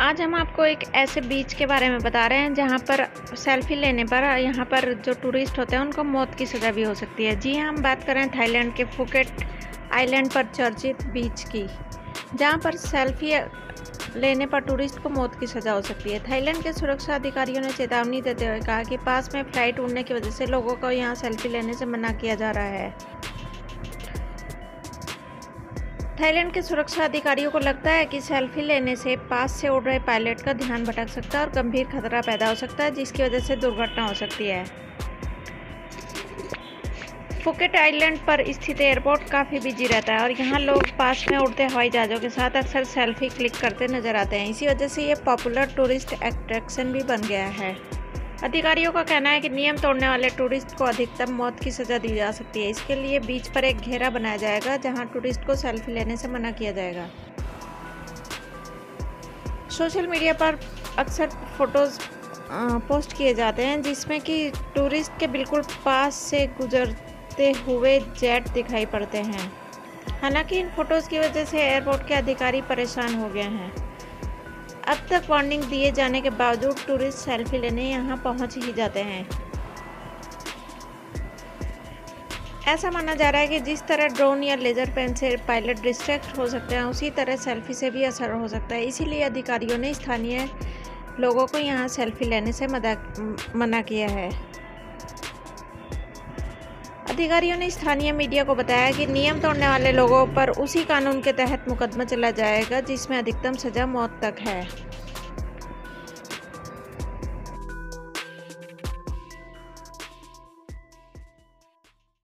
आज हम आपको एक ऐसे बीच के बारे में बता रहे हैं जहाँ पर सेल्फी लेने पर, यहाँ पर जो टूरिस्ट होते हैं, उनको मौत की सज़ा भी हो सकती है। जी हाँ हम बात करें थाईलैंड के फुकेट आइलैंड पर चर्चित बीच की, जहाँ पर सेल्फी लेने पर टूरिस्ट को मौत की सज़ा हो सकती है। थाईलैंड के सुरक्षा अधिकारियों ने चेतावनी देते हुए कहा कि पास में फ़्लाइट उड़ने की वजह से लोगों को यहाँ सेल्फी लेने से मना किया जा रहा है। थाईलैंड के सुरक्षा अधिकारियों को लगता है कि सेल्फी लेने से पास से उड़ रहे पायलट का ध्यान भटक सकता है और गंभीर खतरा पैदा हो सकता है, जिसकी वजह से दुर्घटना हो सकती है। फुकेट आइलैंड पर स्थित एयरपोर्ट काफ़ी बिज़ी रहता है और यहाँ लोग पास में उड़ते हवाई जहाज़ों के साथ अक्सर सेल्फी क्लिक करते नज़र आते हैं। इसी वजह से ये पॉपुलर टूरिस्ट अट्रैक्शन भी बन गया है। अधिकारियों का कहना है कि नियम तोड़ने वाले टूरिस्ट को अधिकतम मौत की सज़ा दी जा सकती है। इसके लिए बीच पर एक घेरा बनाया जाएगा, जहाँ टूरिस्ट को सेल्फी लेने से मना किया जाएगा। सोशल मीडिया पर अक्सर फ़ोटोज़ पोस्ट किए जाते हैं, जिसमें कि टूरिस्ट के बिल्कुल पास से गुजरते हुए जेट दिखाई पड़ते हैं। हालाँकि इन फ़ोटोज़ की वजह से एयरपोर्ट के अधिकारी परेशान हो गए हैं। अब तक वार्निंग दिए जाने के बावजूद टूरिस्ट सेल्फी लेने यहाँ पहुँच ही जाते हैं। ऐसा माना जा रहा है कि जिस तरह ड्रोन या लेज़र पेन से पायलट डिस्ट्रैक्ट हो सकते हैं, उसी तरह सेल्फी से भी असर हो सकता है। इसीलिए अधिकारियों ने स्थानीय लोगों को यहाँ सेल्फी लेने से मना किया है। अधिकारियों ने स्थानीय मीडिया को बताया कि नियम तोड़ने वाले लोगों पर उसी कानून के तहत मुकदमा चला जाएगा, जिसमें अधिकतम सज़ा मौत तक है।